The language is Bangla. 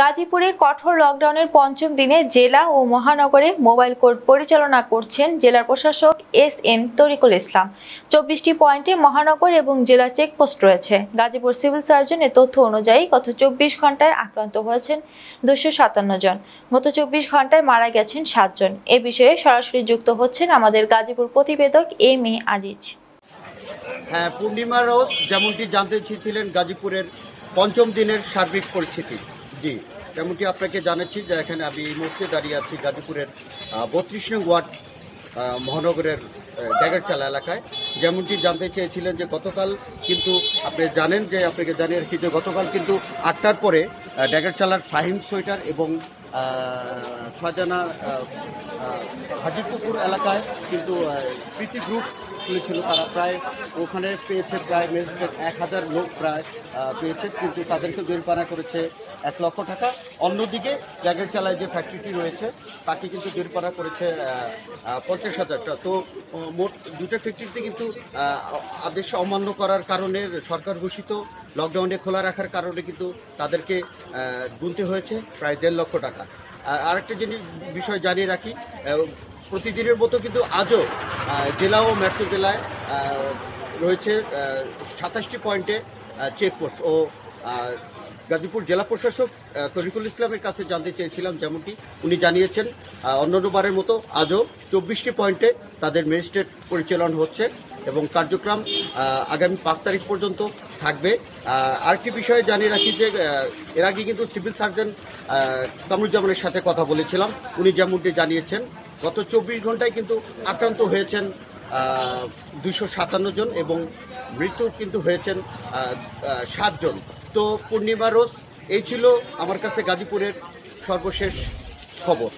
গাজীপুরে কঠোর লকডাউনের পঞ্চম দিনে জেলা ও মহানগরে মোবাইল কোর্ট পরিচালনা করছেন জেলার প্রশাসক এস এম তরিকুল ইসলাম। চব্বিশটি পয়েন্টে মহানগর এবং জেলা চেকপোস্ট রয়েছে। গাজীপুর সিভিল সার্জনের তথ্য অনুযায়ী গত চব্বিশ ঘন্টায় আক্রান্ত হয়েছেন দুশো সাতান্ন জন। গত চব্বিশ ঘন্টায় মারা গেছেন সাতজন এ বিষয়ে সরাসরি যুক্ত হচ্ছেন আমাদের গাজীপুর প্রতিবেদক এম এ আজিজ। হ্যাঁ পূর্ণিমা রোজ যেমনটি জানতে চেয়েছিলেন গাজীপুরের পঞ্চম দিনের সার্বিক পরিস্থিতি। জি যেমনটি আপনাকে জানাচ্ছি যে এখানে আমি এই মুহূর্তে দাঁড়িয়ে আছি গাজীপুরের বত্রিশ নং ওয়ার্ড মহানগরের ড্যাগারচালা এলাকায়। যেমনটি জানতে চেয়েছিলেন যে গতকাল কিন্তু আপনি জানেন যে, আপনাকে জানিয়ে রাখি যে গতকাল কিন্তু আটটার পরে ড্যাগারচালার ফাহিম সোয়েটার এবং ছয়জানা হাজিরপুকুর এলাকায় কিন্তু প্রীতি গ্রুপ খুলেছিল। তারা প্রায় ওখানে পেয়েছে প্রায় ম্যাজিস্ট্রেট এক হাজার লোক প্রায় পেয়েছে, কিন্তু তাদেরকে জরিমানা করেছে এক লক্ষ টাকা। অন্যদিকে জ্যাগের চালায় যে ফ্যাক্টরিটি রয়েছে, তাকে কিন্তু জরিমানা করেছে পঞ্চাশ হাজার টাকা। তো মোট দুটো ফ্যাক্টরিতে কিন্তু আদেশ অমান্য করার কারণে সরকার ঘোষিত। লকডাউনে খোলা রাখার কারণে কিন্তু তাদেরকে গুনতে হয়েছে প্রায় দেড় লক্ষ টাকা। আর আরেকটা জিনিস, বিষয় জানিয়ে রাখি প্রতিদিনের মতো কিন্তু আজও জেলা ও মেট্রো জেলায় রয়েছে সাতাশটি পয়েন্টে চেকপোস্ট ও আহ, গাজীপুর জেলা প্রশাসক তরিকুল ইসলামের কাছে জানতে চেয়েছিলাম যেমনটি উনি জানিয়েছেন। অন্যান্যবারের মতো আজও চব্বিশটি পয়েন্টে তাদের ম্যাজিস্ট্রেট পরিচালনা হচ্ছে এবং কার্যক্রম আগামী পাঁচ তারিখ পর্যন্ত থাকবে। আহ, আরেকটি বিষয়ে জানিয়ে রাখি যে এর আগে কিন্তু সিভিল সার্জন কামরুজ্জামানের সাথে কথা বলেছিলাম। উনি যেমনটি জানিয়েছেন গত চব্বিশ ঘন্টায় কিন্তু আক্রান্ত হয়েছেন দুশো সাতান্ন জন এবং মৃত্যু কিন্তু হয়েছেন সাতজন। তো পূর্ণিমা রোজ, এই ছিল আমার কাছে গাজীপুরের সর্বশেষ খবর।